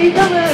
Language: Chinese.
一个人